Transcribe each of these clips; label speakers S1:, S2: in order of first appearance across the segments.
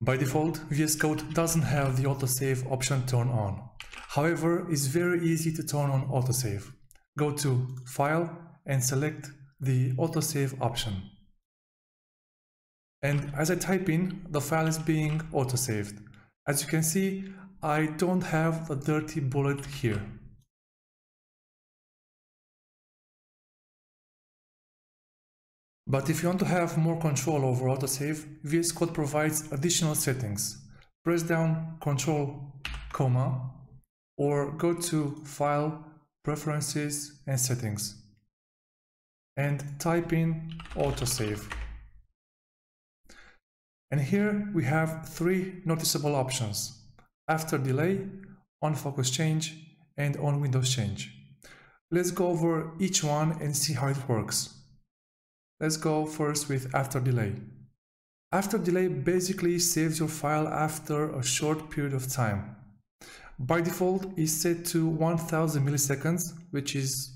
S1: By default, VS Code doesn't have the autosave option turned on. However, it's very easy to turn on autosave. Go to File and select the autosave option. And as I type in, the file is being autosaved. As you can see, I don't have the dirty bullet here. But if you want to have more control over autosave, VS Code provides additional settings. Press down Ctrl, comma, or go to File, Preferences and Settings and type in autosave. And here we have three noticeable options. After delay, on focus change, and on Windows change. Let's go over each one and see how it works. Let's go first with after delay. After delay basically saves your file after a short period of time. By default is set to 1000 milliseconds, which is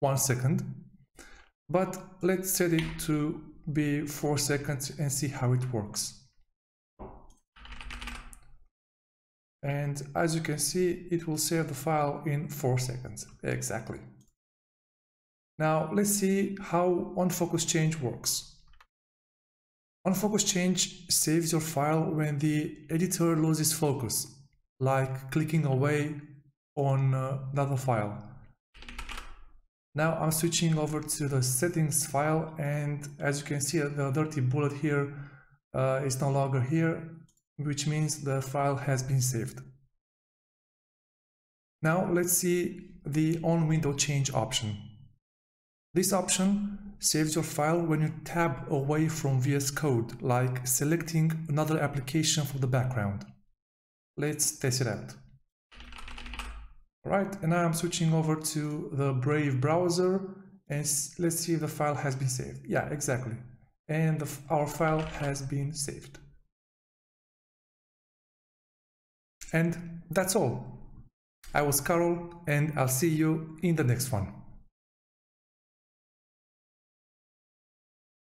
S1: one second. But let's set it to be 4 seconds and see how it works. And as you can see, it will save the file in 4 seconds, exactly. Now let's see how on-focus change works. On-focus change saves your file when the editor loses focus, like clicking away on uh, another file. Now I'm switching over to the settings file and as you can see the dirty bullet here uh, is no longer here, which means the file has been saved. Now let's see the on window change option. This option saves your file when you tab away from VS Code, like selecting another application for the background. Let's test it out. Alright, and now I'm switching over to the Brave browser and let's see if the file has been saved. Yeah, exactly. And the, our file has been saved. And that's all. I was Carol and I'll see you in the next one.